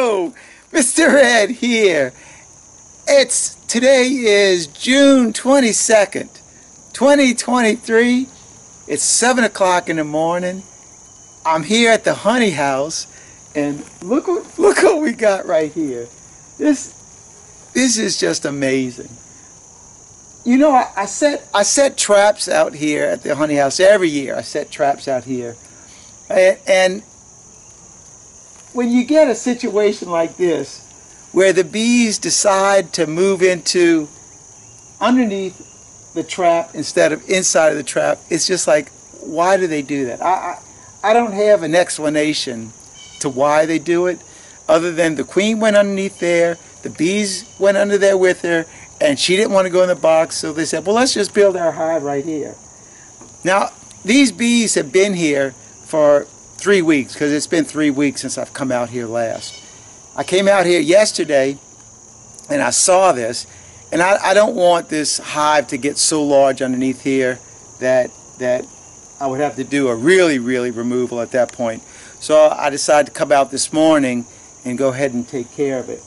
Mr. Ed here. It's today is June 22nd, 2023. It's seven o'clock in the morning. I'm here at the honey house and look what look what we got right here. This this is just amazing. You know, I, I set I set traps out here at the honey house every year. I set traps out here, and, and when you get a situation like this, where the bees decide to move into underneath the trap instead of inside of the trap, it's just like, why do they do that? I, I, I don't have an explanation to why they do it, other than the queen went underneath there, the bees went under there with her, and she didn't want to go in the box, so they said, well, let's just build our hive right here. Now, these bees have been here for three weeks, because it's been three weeks since I've come out here last. I came out here yesterday, and I saw this, and I, I don't want this hive to get so large underneath here that, that I would have to do a really, really removal at that point. So I decided to come out this morning and go ahead and take care of it.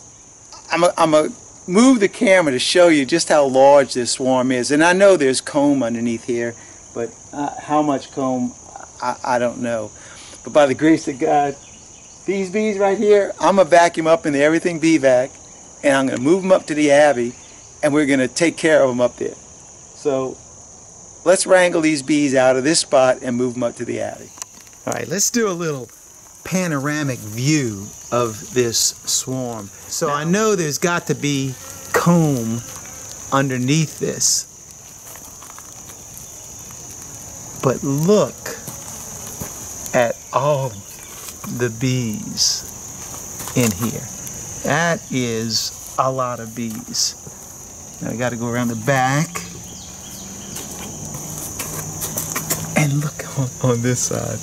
I'm a, I'm a move the camera to show you just how large this swarm is. And I know there's comb underneath here, but uh, how much comb, I, I don't know. But by the grace of God, these bees right here, I'm going to vacuum up in the Everything Bee Vac, and I'm going to move them up to the Abbey, and we're going to take care of them up there. So let's wrangle these bees out of this spot and move them up to the Abbey. All right, let's do a little panoramic view of this swarm. So I know there's got to be comb underneath this. But look all the bees in here. That is a lot of bees. Now I got to go around the back. And look on, on this side.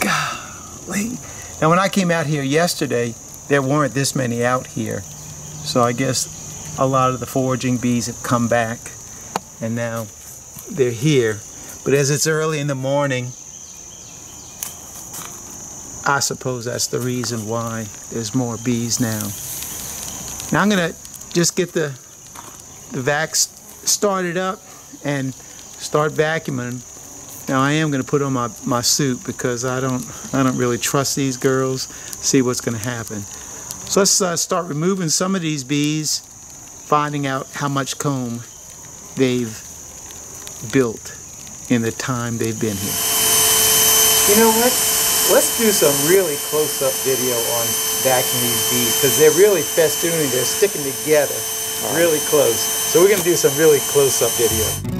Golly. Now when I came out here yesterday, there weren't this many out here. So I guess a lot of the foraging bees have come back and now they're here. But as it's early in the morning, I suppose that's the reason why there's more bees now. Now I'm gonna just get the the vac started up and start vacuuming. Now I am gonna put on my, my suit because I don't I don't really trust these girls. See what's gonna happen. So let's uh, start removing some of these bees, finding out how much comb they've built in the time they've been here. You know what? Let's do some really close-up video on vacuuming these bees because they're really festooning. They're sticking together really close. So we're going to do some really close-up video.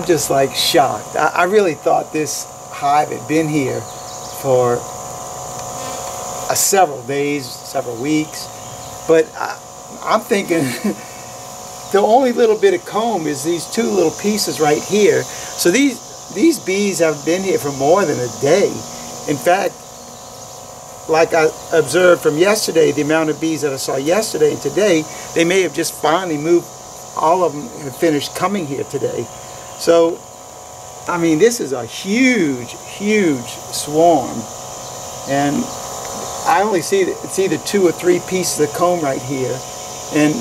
I, am just like shocked. I, I, really thought this hive had been here for uh, several days, several weeks, but I, I'm thinking the only little bit of comb is these two little pieces right here. So these these bees have been here for more than a day. In fact, like I observed from yesterday, the amount of bees that I saw yesterday and today, they may have just finally moved, all of them have finished coming here today. So, I mean, this is a huge, huge swarm. And I only see, it's either two or three pieces of comb right here. And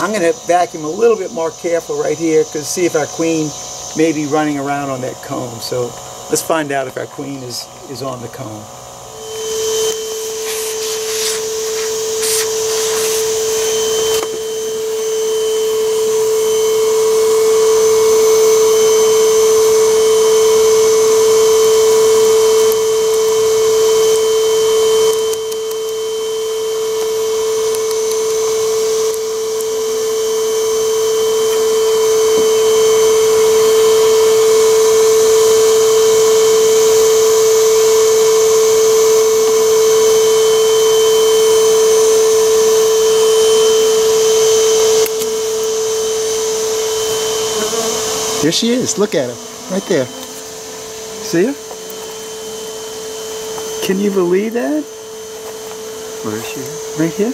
I'm going to vacuum a little bit more careful right here because see if our queen may be running around on that comb. So let's find out if our queen is, is on the comb. She is. Look at her. Right there. See her? Can you believe that? Where is she? Right here.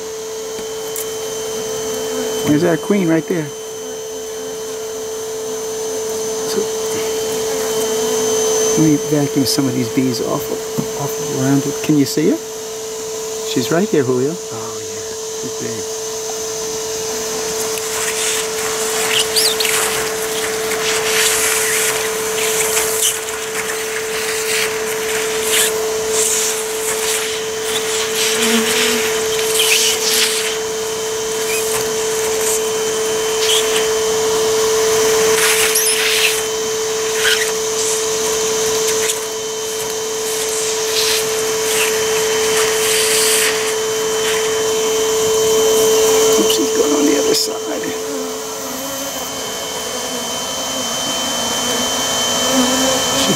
There's our queen right there. So, let me vacuum some of these bees off, off around it. Can you see her? She's right there, Julio. Oh, yeah. She's big.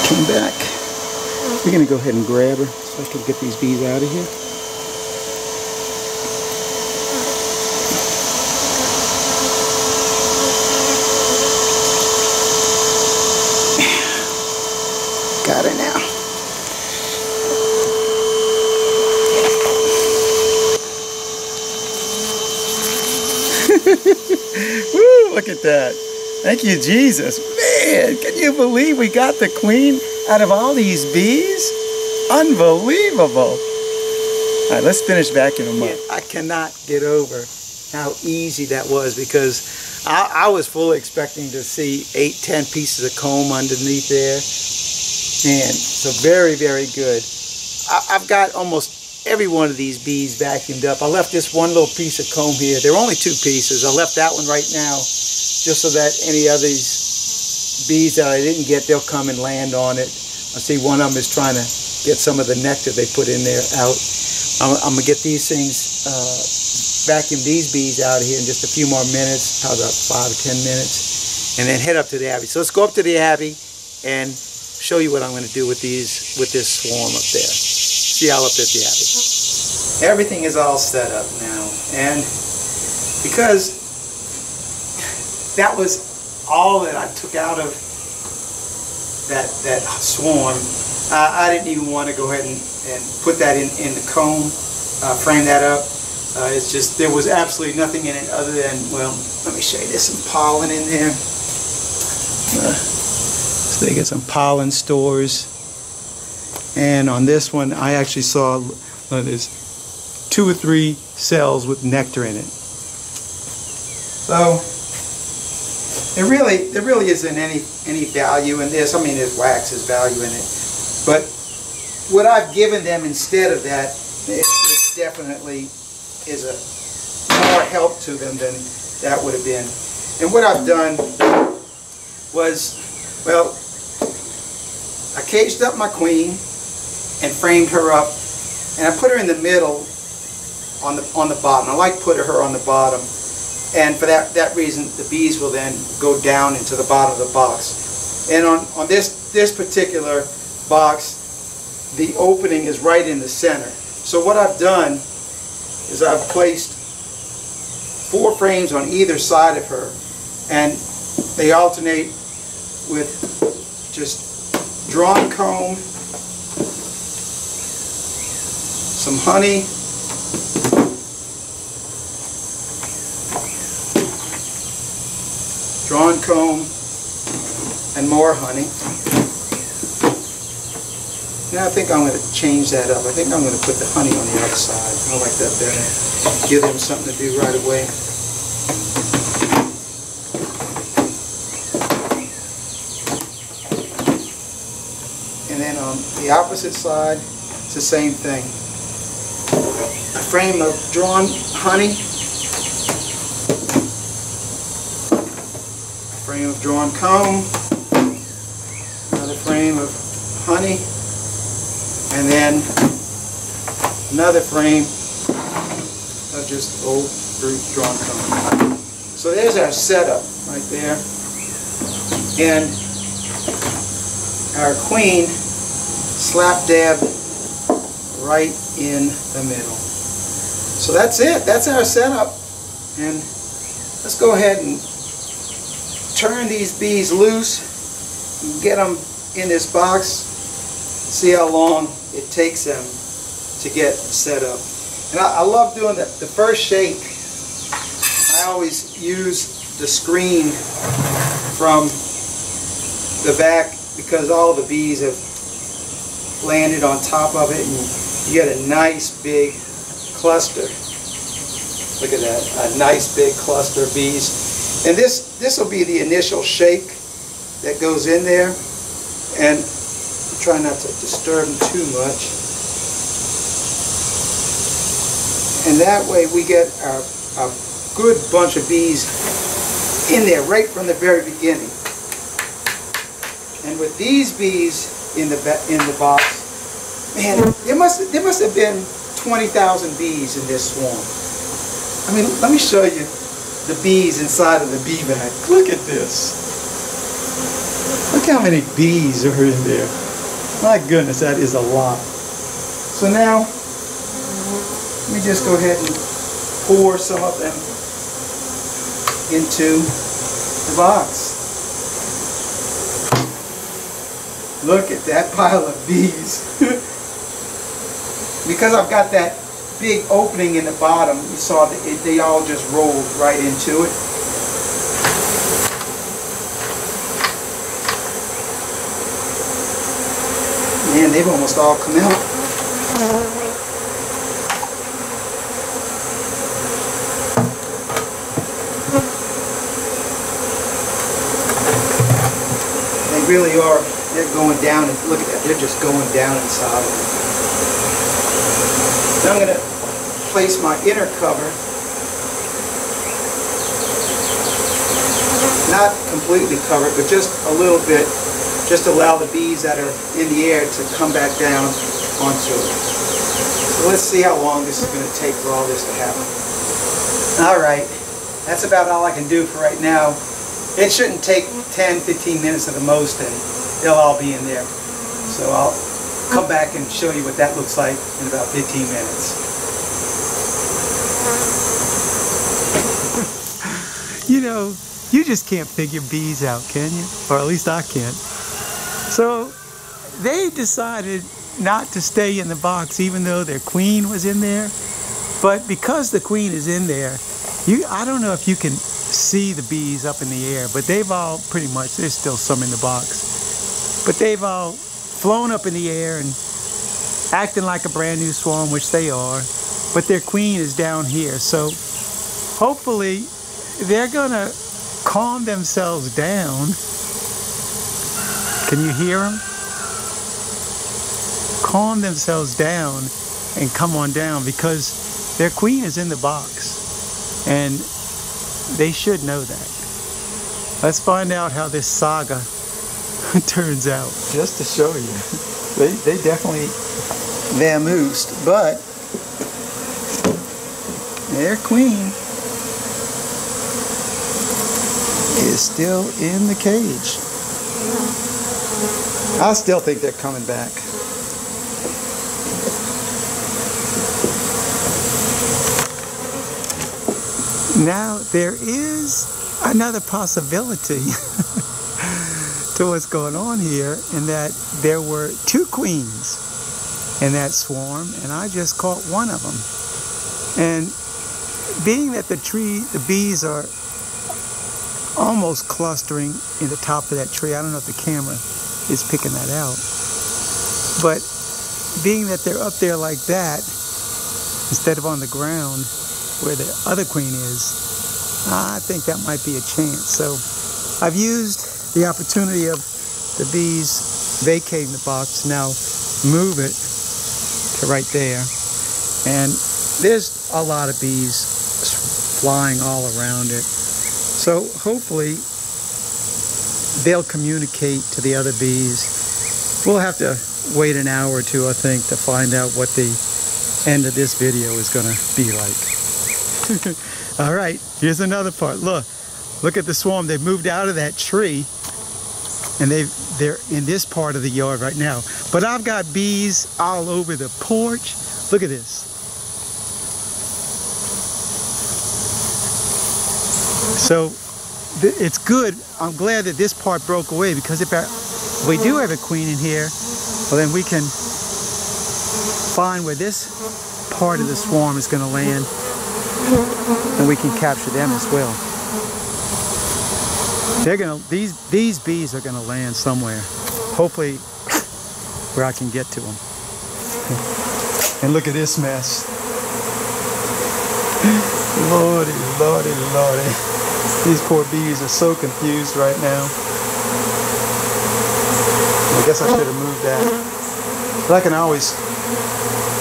came back. We're going to go ahead and grab her so I can get these out of here. Got it now. Woo, look at that. Thank you, Jesus. Man, can you believe we got the queen out of all these bees? Unbelievable. All right, let's finish vacuuming them up. I cannot get over how easy that was because I, I, was fully expecting to see eight, ten pieces of comb underneath there. Man, so very, very good. I, I've got almost every one of these bees vacuumed up. I left this one little piece of comb here. There are only two pieces. I left that one right now just so that any of these bees that I didn't get, they'll come and land on it. I see one of them is trying to get some of the nectar they put in there out. I'm, I'm gonna get these things, uh, vacuum these bees out of here in just a few more minutes, probably about five or ten minutes, and then head up to the abbey. So let's go up to the abbey and show you what I'm to do with these, with this swarm up there. See y'all up at the abbey. Everything is all set up now, and because that was all that I took out of that that swarm. I didn't even want to go ahead and, and put that in, in the comb, uh, frame that up. Uh, it's just, there was absolutely nothing in it other than, well, let me show you, there's some pollen in there. Uh, so they get some pollen stores. And on this one, I actually saw uh, there's two or three cells with nectar in it. So there really, there really isn't any any value in this. I mean, there's wax, there's value in it, but what I've given them instead of that, it, it definitely is a more help to them than that would have been. And what I've done was, well, I caged up my queen and framed her up, and I put her in the middle on the on the bottom. I like putting her on the bottom and for that, that reason, the bees will then go down into the bottom of the box. And on, on this, this particular box, the opening is right in the center. So what I've done is I've placed four frames on either side of her, and they alternate with just drawn comb, some honey, drawn comb, and more honey. Now I think I'm going to change that up. I think I'm going to put the honey on the outside. I like that better. Give them something to do right away. And then on the opposite side, it's the same thing. A frame of drawn honey frame of drawn comb, another frame of honey, and then another frame of just old fruit drawn comb. So there's our setup right there. And our queen slap dab right in the middle. So that's it. That's our setup. And let's go ahead and turn these bees loose, get them in this box, see how long it takes them to get set up. And I, I love doing that. The first shake, I always use the screen from the back because all the bees have landed on top of it and you get a nice big cluster. Look at that, a nice big cluster of bees. And this, this will be the initial shake that goes in there. And try not to disturb them too much. And that way we get a, good bunch of bees in there right from the very beginning. And with these bees in the in the box, man, there must there must have been 20,000 bees in this swarm. I mean, let me show you the bees inside of the bee bag. Look at this. Look how many bees are in there. My goodness, that is a lot. So now, let me just go ahead and pour some of them into the box. Look at that pile of bees. because I've got that big opening in the bottom. You saw that it, they all just rolled right into it. They've almost all come out. They really are, they're going down, and look at that, they're just going down inside Now I'm going to place my inner cover, not completely covered, but just a little bit, just allow the bees that are in the air to come back down onto it. So let's see how long this is going to take for all this to happen. All right, that's about all I can do for right now. It shouldn't take 10, 15 minutes at the most, and they'll all be in there. So I'll come back and show you what that looks like in about 15 minutes. you know, you just can't figure bees out, can you? Or at least I can't. So they decided not to stay in the box even though their queen was in there. But because the queen is in there, you I don't know if you can see the bees up in the air, but they've all pretty much, there's still some in the box, but they've all flown up in the air and acting like a brand new swarm, which they are, but their queen is down here. So hopefully they're gonna calm themselves down. Can you hear them? Calm themselves down and come on down because their queen is in the box and they should know that. Let's find out how this saga turns out. Just to show you, they, they definitely vamoosed, but their queen is still in the cage. I still think they're coming back. Now, there is another possibility to what's going on here in that there were two queens in that swarm and I just caught one of them. And being that the tree, the bees are almost clustering in the top of that tree, I don't know if the camera is picking that out, but being that they're up there like that, instead of on the ground where the other queen is, I think that might be a chance. So I've used the opportunity of the bees vacating the box, now move it to right there. And there's a lot of bees flying all around it. So hopefully they'll communicate to the other bees. We'll have to wait an hour or two, I think, to find out what the end of this video is going to be like. All right, here's another part. Look, look at the swarm. They've moved out of that tree and they they're in this part of the yard right now. But I've got bees all over the porch. Look at this. So it's good. I'm glad that this part broke away because if we do have a queen in here, well then we can find where this part of the swarm is going to land and we can capture them as well. They're gonna these these bees are gonna land somewhere. Hopefully where I can get to them. And look at this mess. Lordy, lordy, lordy. These poor bees are so confused right now. I guess I should have moved that. But I can always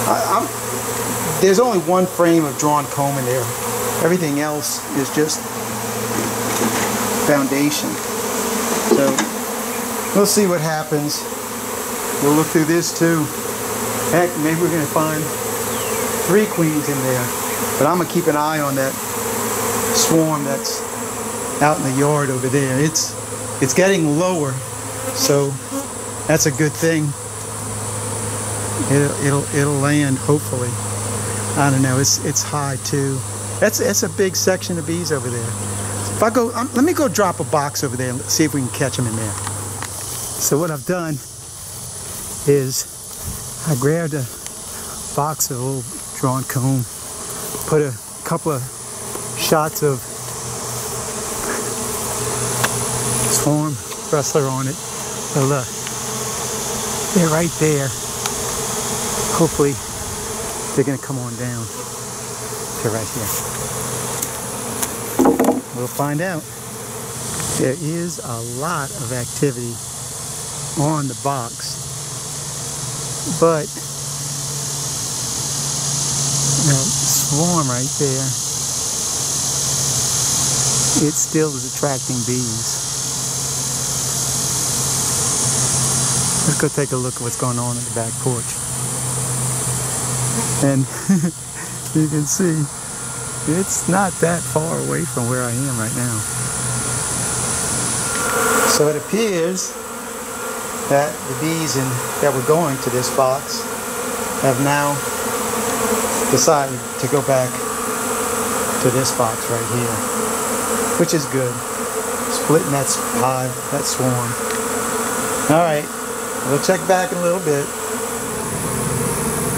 I, I'm, there's only one frame of drawn comb in there. Everything else is just foundation. So we'll see what happens. We'll look through this too. Heck, maybe we're gonna find three queens in there. But I'm gonna keep an eye on that swarm that's out in the yard over there. It's it's getting lower, so that's a good thing. It'll it'll, it'll land hopefully. I don't know. It's it's high too. That's that's a big section of bees over there. If I go, um, let me go drop a box over there and see if we can catch them in there. So what I've done is I grabbed a box of old drawn comb, put a couple of shots of swarm rustler on it. So look, uh, they're right there. Hopefully they're gonna come on down to right here. We'll find out. There is a lot of activity on the box, but the swarm right there, it still is attracting bees. Let's go take a look at what's going on in the back porch. And you can see it's not that far away from where I am right now. So it appears that the bees in, that were going to this box have now decided to go back to this box right here, which is good. Splitting that hive, that swarm. All right, we'll check back in a little bit.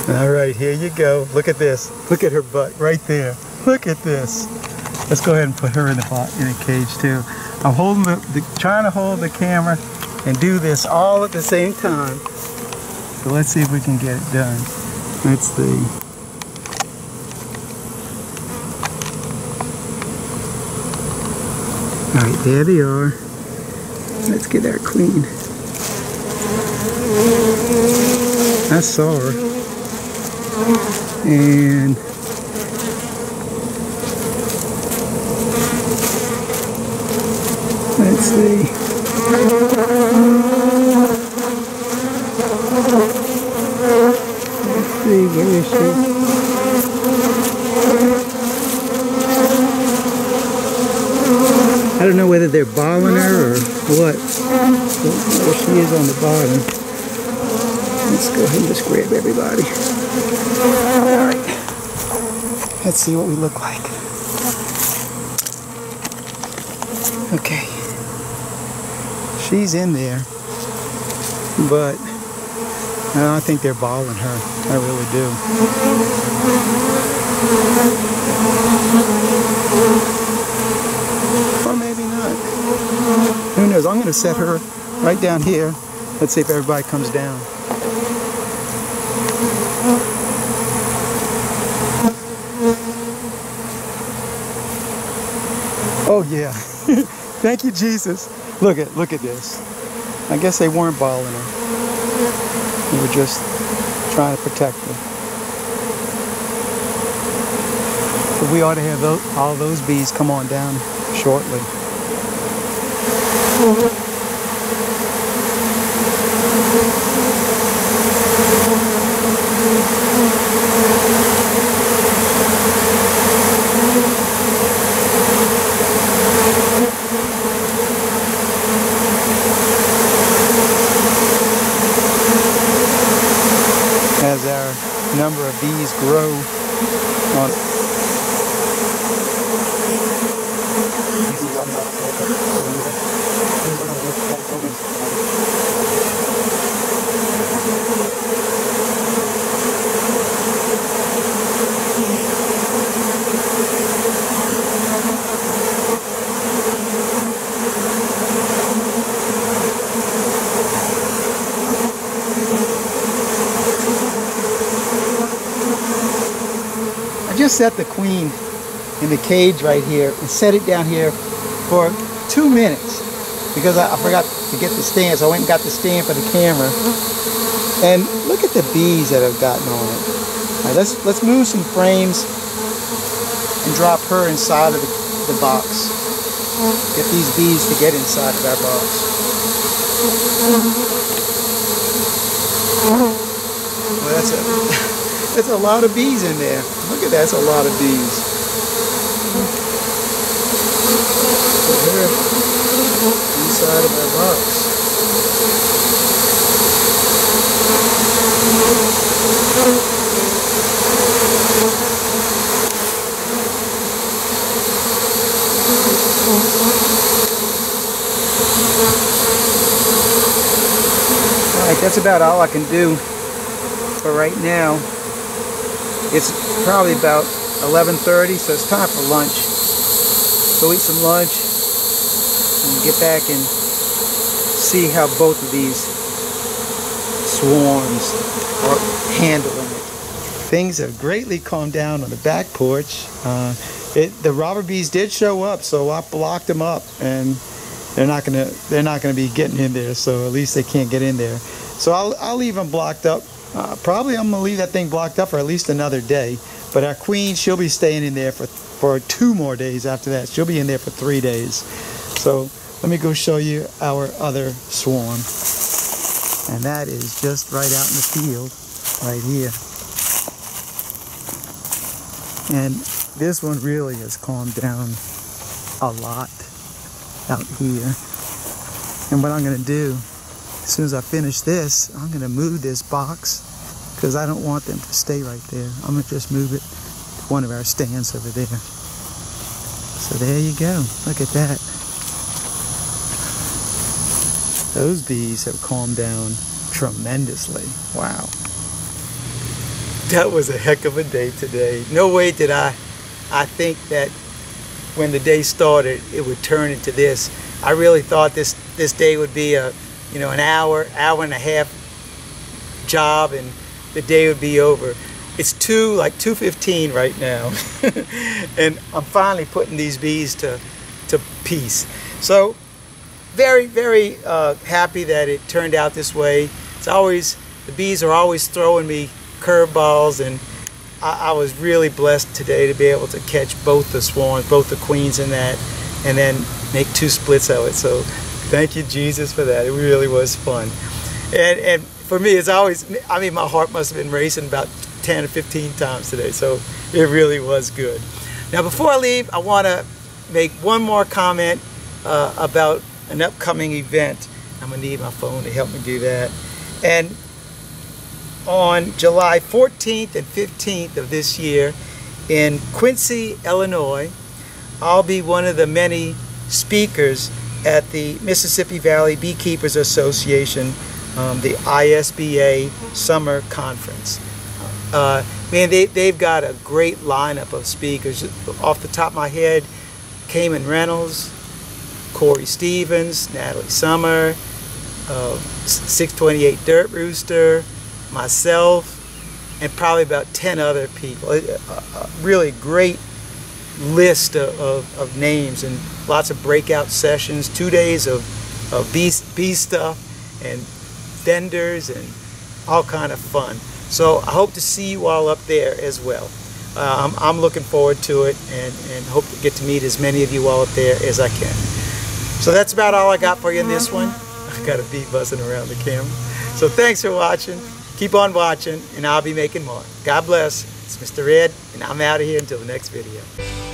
All right, here you go. Look at this. Look at her butt right there. Look at this. Let's go ahead and put her in the in a cage too. I'm holding the, the, trying to hold the camera and do this all at the same time. So let's see if we can get it done. Let's see. All right, there they are. Let's get that queen. I saw her. And Let's see. Let's see, where is she? I don't know whether they're balling her or what. There she is on the bottom. Let's go ahead and just grab everybody. All right. Let's see what we look like. Okay. She's in there, but no, I think they're balling her. I really do. Or maybe not. Who knows? I'm going to set her right down here. Let's see if everybody comes down. Oh yeah. Thank you, Jesus. Look at look at this. I guess they weren't balling her. They were just trying to protect her. But we ought to have those, all those bees come on down shortly. As our number of bees grow on set the queen in the cage right here and set it down here for two minutes because I, I forgot to get the stand, so I went and got the stand for the camera. And look at the bees that have gotten on it. All right, let's let's move some frames and drop her inside of the, the box. Get these bees to get inside of our box. Well, that's a that's a lot of bees in there. At that's a lot of her inside of our box. Alright, that's about all I can do for right now. It's probably about 11.30, so it's time for lunch. Go eat some lunch and get back and see how both of these swarms are handling it. Things have greatly calmed down on the back porch. Uh, it, the robber bees did show up, so I blocked them up, and they're not gonna they're not gonna be getting in there. So at least they can't get in there. So I'll I'll leave them blocked up. Uh, probably I'm gonna leave that thing blocked up for at least another day. But our queen, she'll be staying in there for for two more days after that. She'll be in there for three days. So let me go show you our other swarm. And that is just right out in the field, right here. And this one really has calmed down a lot out here. And what I'm gonna do, as soon as I finish this, I'm gonna move this box because I don't want them to stay right there. I'm gonna just move it to one of our stands over there. So there you go. Look at that. Those bees have calmed down tremendously. Wow. That was a heck of a day today. No way did I I think that when the day started it would turn into this. I really thought this this day would be a you know an hour, hour and a half job and the day would be over. It's two like 2:15 right now, and I'm finally putting these bees to to peace. So very very uh, happy that it turned out this way. It's always the bees are always throwing me curveballs, and I, I was really blessed today to be able to catch both the swarms, both the queens in that, and then make two splits of it. So thank you Jesus for that. It really was fun, and and for me it's always I mean my heart must have been racing about 10 or 15 times today. So it really was good. Now before I leave, I want to make one more comment uh, about an upcoming event. I'm gonna need my phone to help me do that. And on July 14th and 15th of this year in Quincy, Illinois, I'll be one of the many speakers at the Mississippi Valley Beekeepers Association, um, the ISBA Summer Conference. Uh, man, they, they've got a great lineup of speakers. Off the top of my head, Kamon Reynolds, Corey Stevens, Natalie Summer, uh, 628 Dirt Rooster, myself, and probably about 10 other people. A, a really great list of, of, of, names and lots of breakout sessions, two days of, of bee, bee stuff and vendors and all kind of fun. So I hope to see you all up there as well. Uh, I'm, I'm, looking forward to it and, and hope to get to meet as many of you all up there as I can. So that's about all I got for you in this one. I got a bee buzzing around the camera. So thanks for watching. Keep on watching and I'll be making more. God bless. It's Mr. Ed and I'm out of here until the next video.